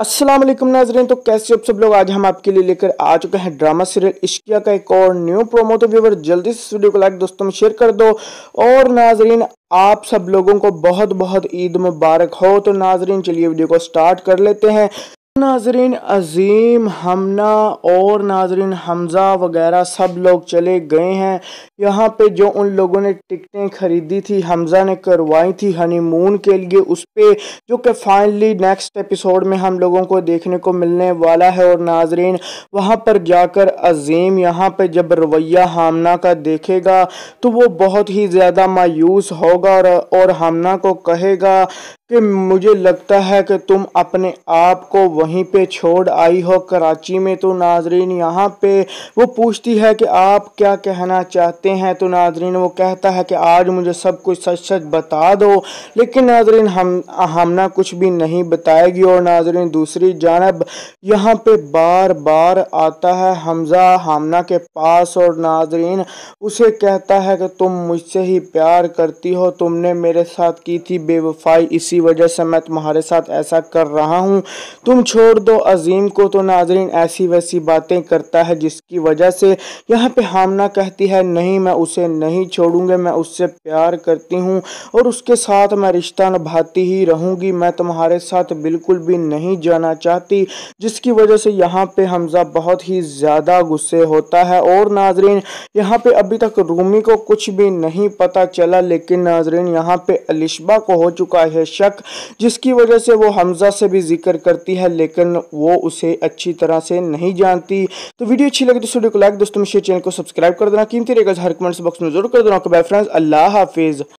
السلام علیکم ناظرین، تو کیسے آپ سب لوگ؟ آج ہم آپ کے لیے لے کر آ چکے ہیں ڈرامہ سیریل عشقیہ کا ایک اور نیو پرومو تو ویور جلدی سے اس ویڈیو کو لائک دوستوں میں شیئر کر دو. اور ناظرین، آپ سب لوگوں کو بہت بہت عید مبارک ہو. تو ناظرین، چلیے ویڈیو کو سٹارٹ کر لیتے ہیں. ناظرین عظیم، ہمنا اور ناظرین حمزہ وغیرہ سب لوگ چلے گئے ہیں۔ یہاں پہ جو ان لوگوں نے ٹکٹیں خریدی تھی، حمزہ نے کروائی تھی ہنی مون کے لیے۔ اس پہ جو کہ فائنلی نیکسٹ ایپیسوڈ میں ہم لوگوں کو دیکھنے کو ملنے والا ہے۔ اور ناظرین، وہاں پر جا کر عظیم یہاں پہ جب رویہ ہامنا کا دیکھے گا، تو وہ بہت ہی زیادہ مایوس ہوگا اور ہامنا کو کہے گا کہ مجھے لگتا ہے کہ تم اپنے آپ کو وہیں پہ چھوڑ آئی ہو، کراچی میں تو ناظرین یہاں پہ وہ پوچھتی ہے کہ آپ کیا کہنا چاہتے ہیں؟ تو ناظرین وہ کہتا ہے کہ آج مجھے سب کچھ سچ سچ بتا دو، لیکن ناظرین ہم ہمنا کچھ بھی نہیں بتائے گی۔ اور ناظرین دوسری جانب یہاں پہ بار بار آتا ہے حمزہ ہمنا کے پاس، اور ناظرین اسے کہتا ہے کہ تم مجھ سے ہی پیار کرتی ہو، تم نے میرے ساتھ کی تھی بے وفائی، اسی وجہ سے میں تمہارے ساتھ ایسا کر رہا ہوں۔ تم چھوڑ دو، عظیم کو تو ناظرین ایسی ویسی باتیں کرتا ہے جس کی وجہ سے یہاں پہ حامنہ کہتی ہے، نہیں میں اسے نہیں چھوڑوں گے میں اس سے پیار کرتی ہوں اور اس کے ساتھ میں رشتہ نبھاتی ہی رہوں گی۔ میں تمہارے ساتھ بالکل بھی نہیں جانا چاہتی، جس کی وجہ سے یہاں پہ حمزہ بہت ہی زیادہ غصے ہوتا ہے۔ اور ناظرین، یہاں پہ ابھی تک رومی کو کچھ بھی نہیں پتا چلا، لیکن ناظرین، یہاں پہ الشبہ کو ہو چکا ہے شک، جس کی وجہ سے وہ حمزہ سے بھی ذکر کرتی ہے لیکن وہ اسے اچھی طرح سے نہیں جانتی۔ تو ویڈیو اچھی لگے تو ویڈیو کو لائک دوستوں میں شیئر چینل کو سبسکرائب کر دینا۔ قیمتی رہے گا ہر کمنٹس باکس میں ضرور کر دینا۔ کہ بائی فرینڈز، اللہ حافظ۔